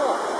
错。